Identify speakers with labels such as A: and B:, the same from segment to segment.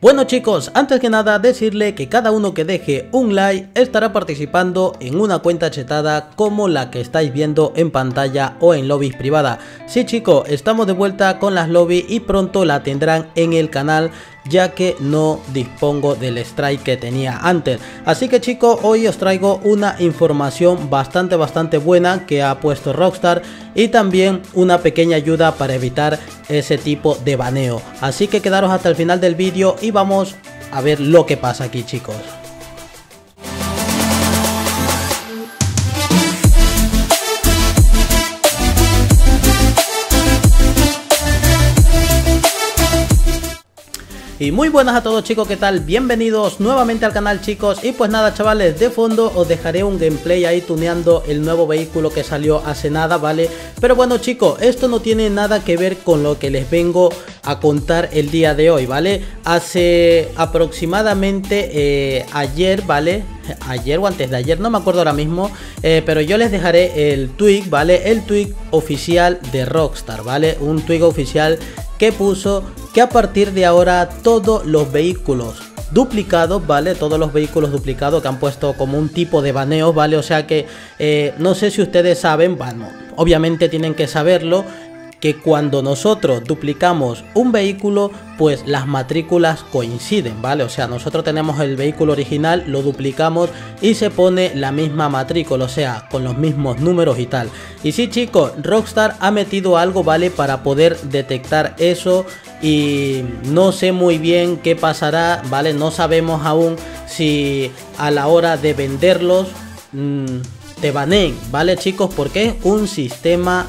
A: Bueno chicos, antes que nada decirle que cada uno que deje un like estará participando en una cuenta chetada como la que estáis viendo en pantalla o en lobbies privada. Sí chicos, estamos de vuelta con las lobbies y pronto la tendrán en el canal ya que no dispongo del strike que tenía antes. Así que chicos, hoy os traigo una información bastante bastante buena que ha puesto Rockstar y también una pequeña ayuda para evitar ese tipo de baneo. Así que quedaros hasta el final del vídeo y vamos a ver lo que pasa aquí chicos. Y muy buenas a todos chicos, ¿qué tal? Bienvenidos nuevamente al canal chicos Y pues nada chavales, de fondo os dejaré un gameplay ahí tuneando el nuevo vehículo que salió hace nada, ¿vale? Pero bueno chicos, esto no tiene nada que ver con lo que les vengo a contar el día de hoy, ¿vale? Hace aproximadamente eh, ayer, ¿vale? Ayer o antes de ayer, no me acuerdo ahora mismo eh, Pero yo les dejaré el tweet, ¿vale? El tweet oficial de Rockstar, ¿vale? Un tweet oficial que puso que a partir de ahora todos los vehículos duplicados, ¿vale? Todos los vehículos duplicados que han puesto como un tipo de baneo, ¿vale? O sea que eh, no sé si ustedes saben, bueno, obviamente tienen que saberlo, que cuando nosotros duplicamos un vehículo, pues las matrículas coinciden, ¿vale? O sea, nosotros tenemos el vehículo original, lo duplicamos y se pone la misma matrícula, o sea, con los mismos números y tal. Y sí, chicos, Rockstar ha metido algo, ¿vale? Para poder detectar eso y no sé muy bien qué pasará, ¿vale? No sabemos aún si a la hora de venderlos mm, te baneen, ¿vale, chicos? Porque es un sistema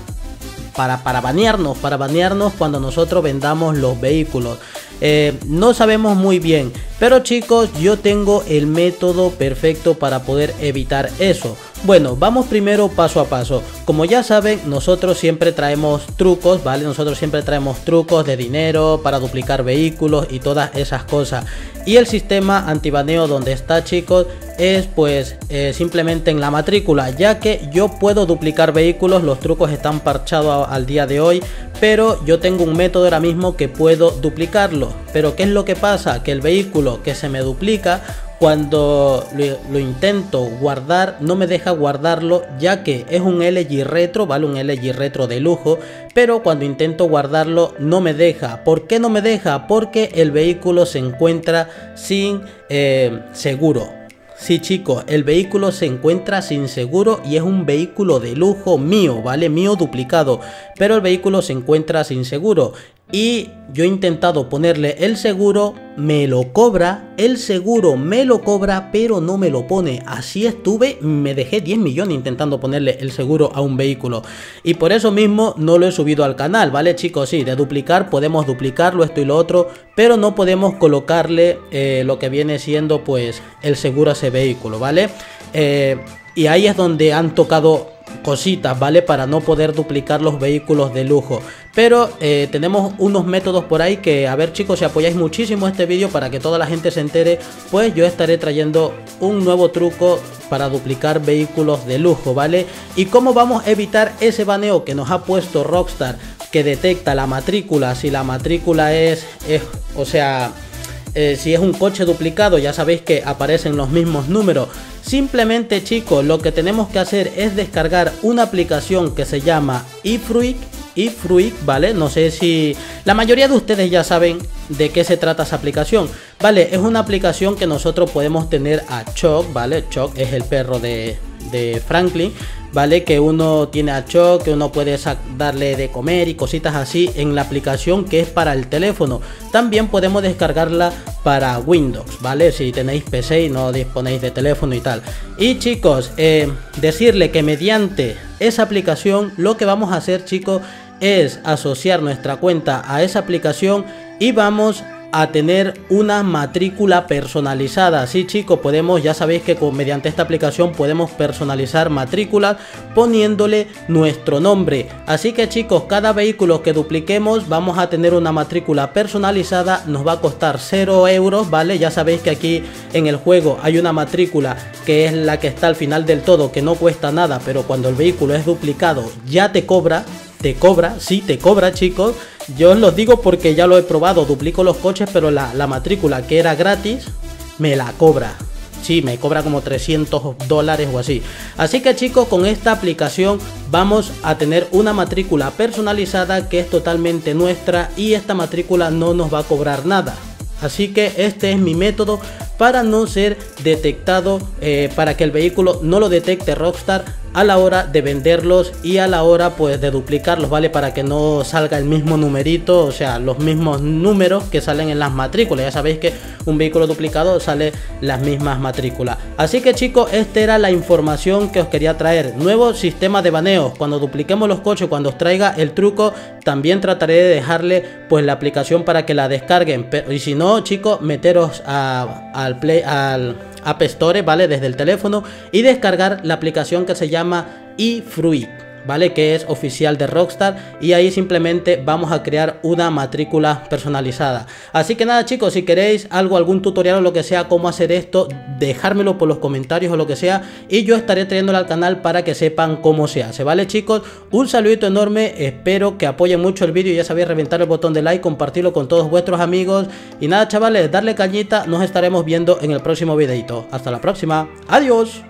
A: para, para banearnos, para banearnos cuando nosotros vendamos los vehículos. Eh, no sabemos muy bien, pero chicos, yo tengo el método perfecto para poder evitar eso. Bueno, vamos primero paso a paso. Como ya saben, nosotros siempre traemos trucos, ¿vale? Nosotros siempre traemos trucos de dinero para duplicar vehículos y todas esas cosas. Y el sistema antibaneo donde está, chicos, es pues eh, simplemente en la matrícula, ya que yo puedo duplicar vehículos, los trucos están parchados al día de hoy, pero yo tengo un método ahora mismo que puedo duplicarlo. Pero ¿qué es lo que pasa? Que el vehículo que se me duplica cuando lo, intento guardar no me deja guardarlo ya que es un LG Retro, vale un LG Retro de lujo, pero cuando intento guardarlo no me deja. ¿Por qué no me deja? Porque el vehículo se encuentra sin eh, seguro. Sí chicos, el vehículo se encuentra sin seguro y es un vehículo de lujo mío, ¿vale? Mío duplicado, pero el vehículo se encuentra sin seguro y yo he intentado ponerle el seguro, me lo cobra, el seguro me lo cobra, pero no me lo pone. Así estuve, me dejé 10 millones intentando ponerle el seguro a un vehículo. Y por eso mismo no lo he subido al canal, ¿vale chicos? Sí, de duplicar podemos duplicarlo, esto y lo otro, pero no podemos colocarle eh, lo que viene siendo pues el seguro a ese vehículo, ¿vale? Eh, y ahí es donde han tocado cositas, ¿vale? Para no poder duplicar los vehículos de lujo. Pero eh, tenemos unos métodos por ahí que, a ver chicos, si apoyáis muchísimo este vídeo para que toda la gente se entere, pues yo estaré trayendo un nuevo truco para duplicar vehículos de lujo, ¿vale? Y cómo vamos a evitar ese baneo que nos ha puesto Rockstar, que detecta la matrícula, si la matrícula es, es o sea... Eh, si es un coche duplicado ya sabéis que aparecen los mismos números Simplemente chicos, lo que tenemos que hacer es descargar una aplicación que se llama eFruit, eFruit, ¿vale? No sé si la mayoría de ustedes ya saben de qué se trata esa aplicación. Vale, es una aplicación que nosotros podemos tener a Choc, ¿vale? Choc es el perro de, de Franklin. ¿Vale? Que uno tiene a Choc, que uno puede darle de comer y cositas así en la aplicación que es para el teléfono. También podemos descargarla para Windows, ¿vale? Si tenéis PC y no disponéis de teléfono y tal. Y chicos, eh, decirle que mediante esa aplicación lo que vamos a hacer chicos es asociar nuestra cuenta a esa aplicación y vamos a tener una matrícula personalizada. Sí chicos, podemos, ya sabéis que con, mediante esta aplicación podemos personalizar matrículas poniéndole nuestro nombre. Así que chicos, cada vehículo que dupliquemos vamos a tener una matrícula personalizada. Nos va a costar 0 euros, ¿vale? Ya sabéis que aquí en el juego hay una matrícula que es la que está al final del todo, que no cuesta nada, pero cuando el vehículo es duplicado ya te cobra te cobra, sí, te cobra chicos, Yo os lo digo porque ya lo he probado, duplico los coches, pero la, la matrícula que era gratis me la cobra. Sí, me cobra como 300 dólares o así. Así que chicos, con esta aplicación vamos a tener una matrícula personalizada que es totalmente nuestra y esta matrícula no nos va a cobrar nada. Así que este es mi método para no ser detectado, eh, para que el vehículo no lo detecte Rockstar a la hora de venderlos y a la hora pues de duplicarlos, ¿vale? Para que no salga el mismo numerito, o sea, los mismos números que salen en las matrículas. Ya sabéis que un vehículo duplicado sale las mismas matrículas. Así que chicos, esta era la información que os quería traer. Nuevo sistema de baneo. Cuando dupliquemos los coches, cuando os traiga el truco, también trataré de dejarle pues la aplicación para que la descarguen. Pero, y si no, chicos, meteros al Play, al App Store, ¿vale? Desde el teléfono y descargar la aplicación que se llama eFruit. ¿Vale? Que es oficial de Rockstar y ahí simplemente vamos a crear una matrícula personalizada. Así que nada chicos, si queréis algo, algún tutorial o lo que sea, cómo hacer esto, dejármelo por los comentarios o lo que sea y yo estaré trayéndolo al canal para que sepan cómo se hace, ¿vale chicos? Un saludito enorme, espero que apoyen mucho el vídeo, ya sabéis reventar el botón de like, compartirlo con todos vuestros amigos y nada chavales, darle cañita, nos estaremos viendo en el próximo videito. Hasta la próxima, adiós.